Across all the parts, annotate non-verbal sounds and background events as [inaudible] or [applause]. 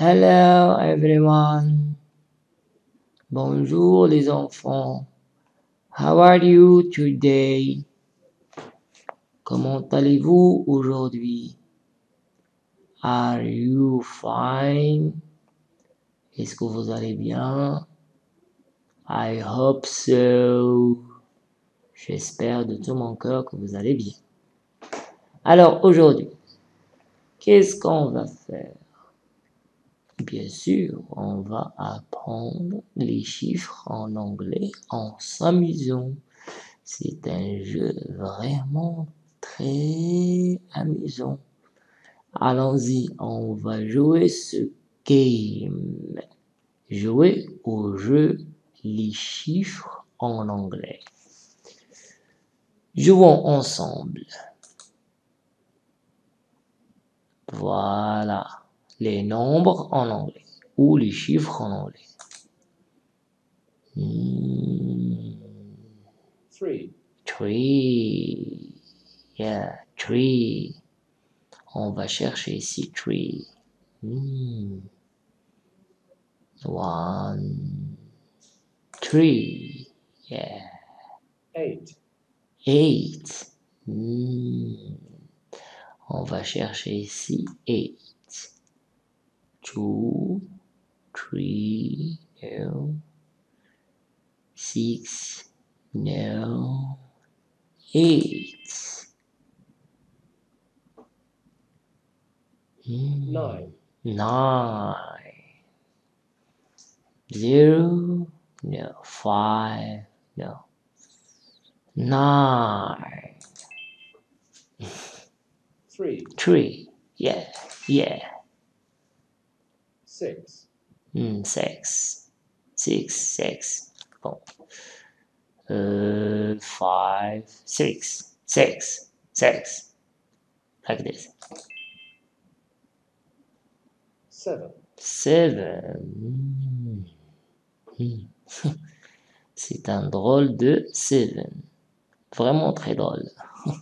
Hello everyone. Bonjour les enfants. How are you today? Comment allez-vous aujourd'hui? Are you fine? Est-ce que vous allez bien? I hope so. J'espère de tout mon cœur que vous allez bien. Alors aujourd'hui, qu'est-ce qu'on va faire? Bien sûr, on va apprendre les chiffres en anglais en s'amusant. C'est un jeu vraiment très amusant. Allons-y, on va jouer ce game. Jouer au jeu les chiffres en anglais. Jouons ensemble. Voilà. Les nombres en anglais. Ou les chiffres en anglais. Hmm, three, Tree. Yeah, tree. On va chercher ici tree. Hmm. One. Three. Yeah. eight, Eight. Hmm. On va chercher ici eight. Two, three, no. Six, no. Eight. Hmm. nine, Nine. Zero, no. Five, no. Nine. three, Three, yeah, yeah. Six, Hmm, six. Six, six. Bon. Uh, five, six, six, six. Like this. seven, Seven. Hmm. Hmm. [laughs] C'est un drôle de seven. Vraiment très drôle. [laughs]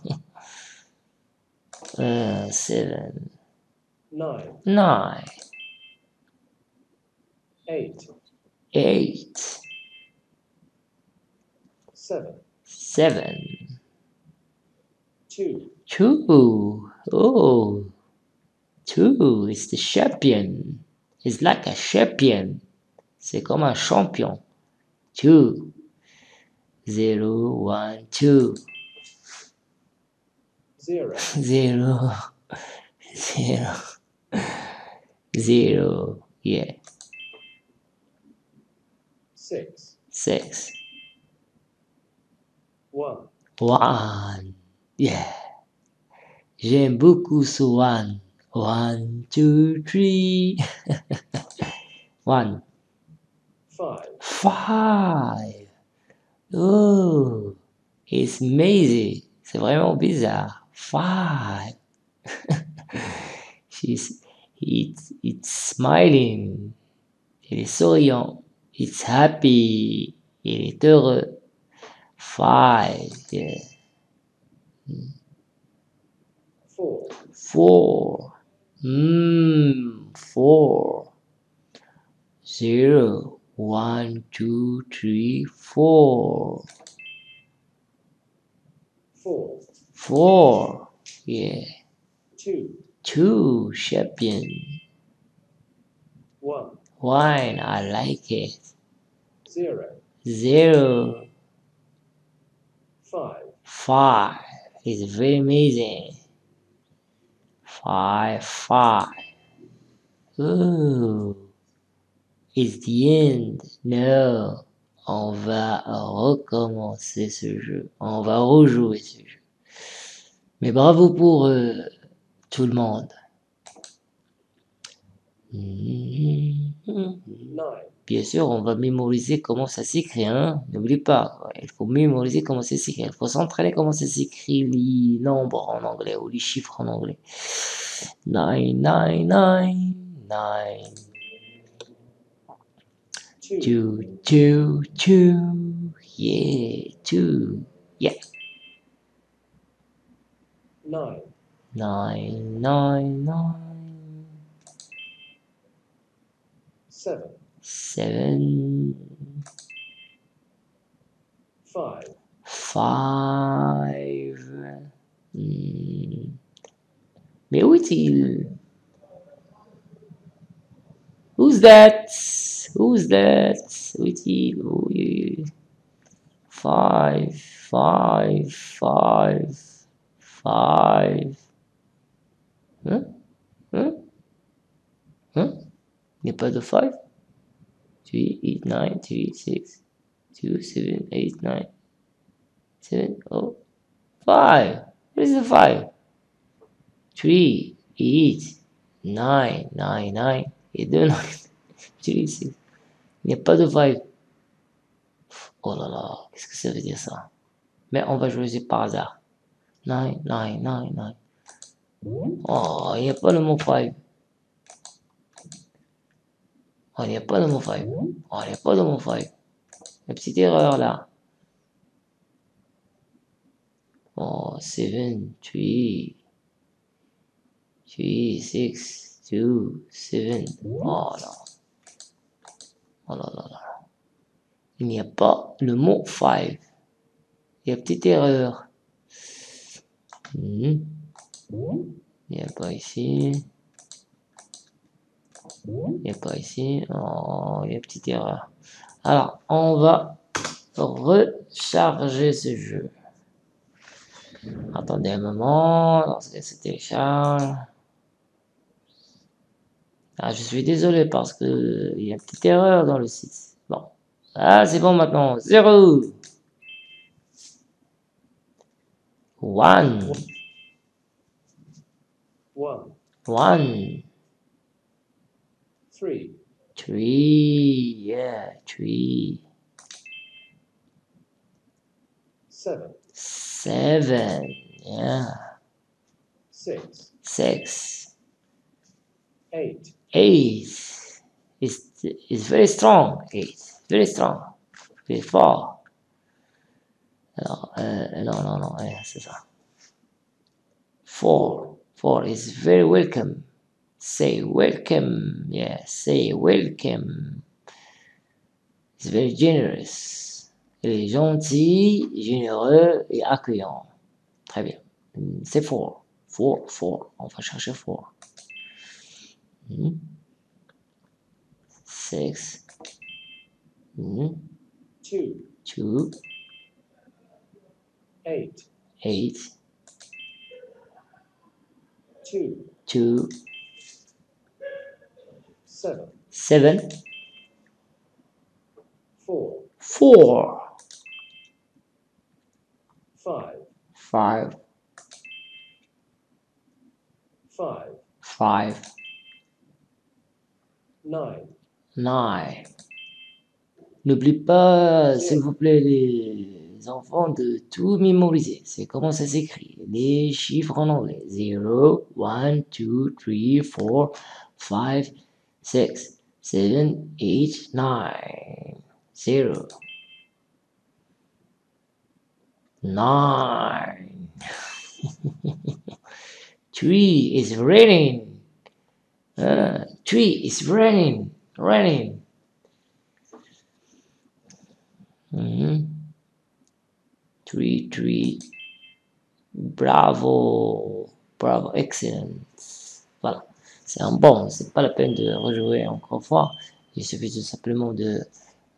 Euh, seven. nine, Nine. Eight, Eight. seven, Seven. two, Two. Oh. Two. It's the champion. It's like a champion. C'est comme un champion. Two. Zero, one, two. zero, [laughs] Zero. Zero. Zero. Yeah. Six, Six. one, One. Yeah. J'aime beaucoup ce one. One, two, three. [laughs] one. five, Five. Oh. It's amazing. C'est vraiment bizarre. Five. [laughs] She's, it's, it's smiling. Il est souriant. It's happy. Il est heureux. Five. Four, Four. Hmm. Four. Zero. One, two, three, four. four, Four. Yeah. two, Two. Champion. one, One. I like it. zero, Zero. five, Five. It's very amazing. Five. Five. Ooh. It's the end? No. On va recommencer ce jeu. On va rejouer ce jeu. Mais bravo pour euh, tout le monde. Bien sûr, on va mémoriser comment ça s'écrit, hein. N'oublie pas, il faut mémoriser comment ça s'écrit. Il faut s'entraîner comment ça s'écrit les nombres en anglais ou les chiffres en anglais. 9999 2 2 2 yeah 2 yeah 9 9 seven, seven, five, five. Hmm. Mais où est-il? Who's that? Who's that? Où est-il? Où est- Five, five, five, five. Hein? Hein? Hein? Pas de five? Three, eight, nine, three, six, two, seven, eight, nine, seven, oh, five. Where is the five? Three, eight, nine, nine, nine, et deux, nine, three, six. Il n'y a pas de five. Oh là là, qu'est-ce que ça veut dire ça? Mais on va jouer par hasard. Nine, nine, nine, nine. Oh, il n'y a pas le mot five. Oh, il n'y a pas le mot five. Oh, il n'y a pas de mot five. Une petite erreur là. Oh, seven, three, three, six, two, seven. Oh là. Oh là là là. Il n'y a pas le mot five. Il y a petite erreur. Hmm. Il n'y a pas ici. Il n'y a pas ici. Oh, il y a une petite erreur. Alors, on va recharger ce jeu. Attendez un moment, lorsque ça télécharge. Ah, je suis désolé parce que il y a une petite erreur dans le site. Bon. Ah, c'est bon maintenant. Zéro. One. one, One. Three, Three. Yeah, three. seven, Seven. Yeah. six, Six. eight, Eight. It's, it's very strong. Eight. Very strong. Very far. Alors, euh, uh, non, non, non, ouais, uh, c'est ça. Four. Four is very welcome. Say welcome. Yeah, say welcome. It's very generous. Il est gentil, généreux et accueillant. Très bien. C'est four. Four, four. On va chercher four. Hmm. Six. Hmm. two, Two. eight, Eight. two, Two. Seven, Seven. four, Four. five, Five. five, Five. nine, Nine. N'oublie pas, s'il vous plaît, les enfants, de tout mémoriser. C'est comment ça s'écrit. Les chiffres en anglais. 0, 1, 2, 3, 4, 5, 6, 7, 8, 9. 0. 9. 3 is raining. Uh, 3 is raining. Raining. Mhm. Three, three. Bravo. Bravo. Excellent. C'est un bon. C'est pas la peine de rejouer encore une fois. Il suffit tout simplement de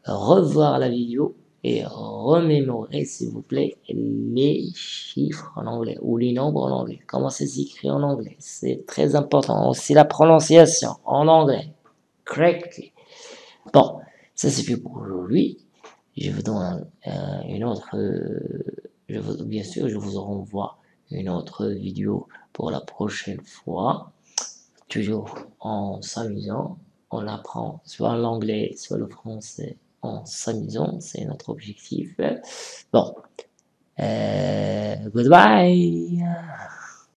revoir la vidéo et remémorer, s'il vous plaît, les chiffres en anglais ou les nombres en anglais. Comment ça s'écrit en anglais? C'est très important. Aussi la prononciation en anglais. Correctly. Bon, ça c'est fait pour aujourd'hui. Je vous donne euh, une autre, bien sûr, je vous renvoie une autre vidéo pour la prochaine fois. Toujours en s'amusant, on apprend soit l'anglais, soit le français en s'amusant, c'est notre objectif. Bon, euh, goodbye.